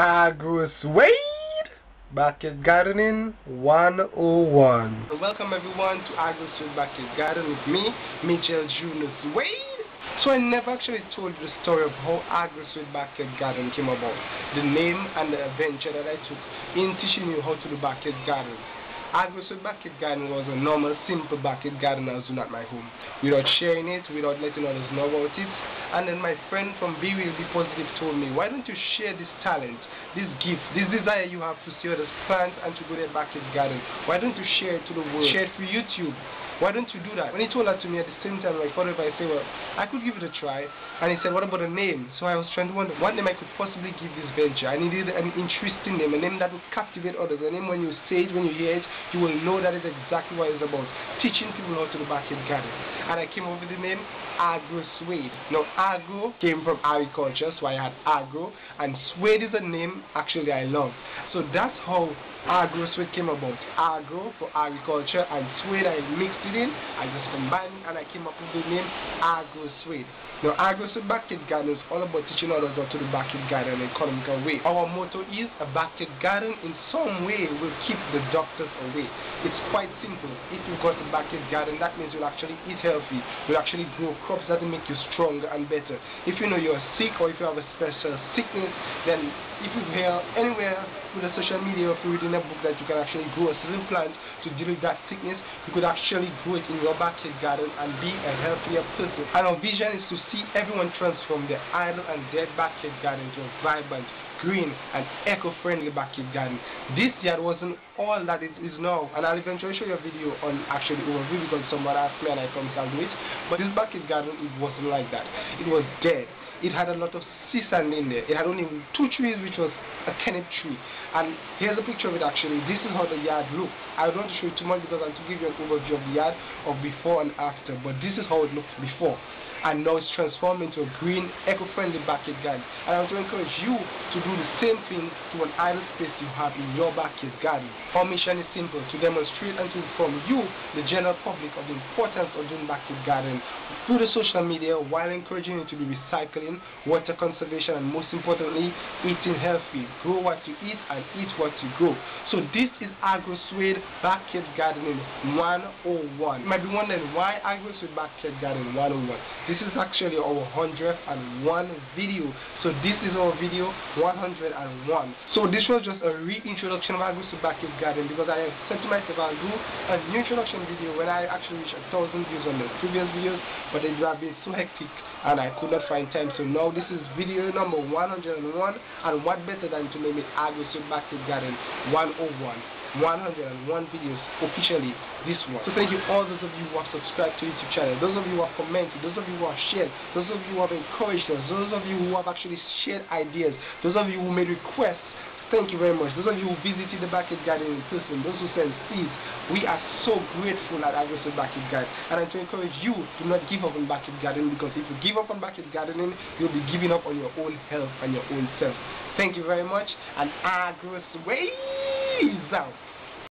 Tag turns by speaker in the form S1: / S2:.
S1: Agro Suede Backyard Gardening 101.
S2: Welcome everyone to Agro Suede Backyard Garden with me, Mitchell Junior Suede. So I never actually told the story of how Agro Suede Backyard Garden came about. The name and the adventure that I took in teaching you how to do backyard garden. Agro-Suede backyard garden was a normal, simple backyard garden I was doing at my home. Without sharing it, without letting others know about it. And then my friend from Be Will Be Positive told me, why don't you share this talent, this gift, this desire you have to see others plant and to go their backyard garden. Why don't you share it to the world? Share it through YouTube. Why don't you do that? When he told that to me at the same time, thought if I say, well, I could give it a try. And he said, what about a name? So I was trying to wonder what name I could possibly give this venture. I needed an interesting name, a name that would captivate others. A name when you say it, when you hear it, you will know that is exactly what it's about. Teaching people how to do backyard garden. And I came up with the name Agro Suede. Now, agro came from agriculture, so I had agro. And suede is a name actually I love. So that's how agro suede came about. Agro for agriculture and suede I mixed it in. I just combined and I came up with the name agro suede. Now agro suede backyard garden is all about teaching others how to do backyard garden in an economical way. Our motto is a backyard garden in some way will keep the doctors away. It's quite simple. If you've got a backyard garden, that means you'll actually eat healthy. You'll actually grow crops that will make you stronger and better. If you know you're sick or if you have a special sickness, then if you hear anywhere with a social media or reading a book that you can actually grow a certain plant to deal with that sickness, you could actually grow it in your backyard garden and be a healthier person. And our vision is to see everyone transform their idle and dead backyard garden to a vibrant, green and eco-friendly backyard garden. This yard wasn't all that it is now and I'll eventually show you a video on actually overview because somebody asked me and I promised I'll do it. But this backyard garden it wasn't like that. It was dead it had a lot of sea sand in there. It had only two trees, which was a kennel tree. And here's a picture of it actually. This is how the yard looked. I don't want to show you too much because I want to give you an overview of the yard of before and after. But this is how it looked before and now it's transformed into a green, eco-friendly backyard garden. And I want to encourage you to do the same thing to an idle space you have in your backyard garden. Our mission is simple, to demonstrate and to inform you, the general public, of the importance of doing backyard gardening through the social media while encouraging you to be recycling, water conservation, and most importantly, eating healthy. Grow what you eat and eat what you grow. So this is Agro Suede Backyard Gardening 101. You might be wondering why Agro Suede Backyard Gardening 101. This is actually our 101 video. So this is our video 101. So this was just a reintroduction of Agro Suede Backyard Gardening because I said to myself I'll do a new introduction video when I actually reach a thousand views on the previous videos but it would have been so hectic and I could not find time now this is video number 101 and what better than to name it Suede Backyard Garden 101 101 videos officially this one. So thank you all those of you who have subscribed to YouTube channel, those of you who have commented, those of you who have shared, those of you who have encouraged us, those of you who have actually shared ideas, those of you who made requests. Thank you very much. Those of you who visited the backyard garden in person, those who sent seeds, we are so grateful at Agro Suede Backyard Garden. And I to encourage you to not give up on backyard gardening because if you give up on backyard gardening, you'll be giving up on your own health and your own self. Thank you very much. And Agro Suede out.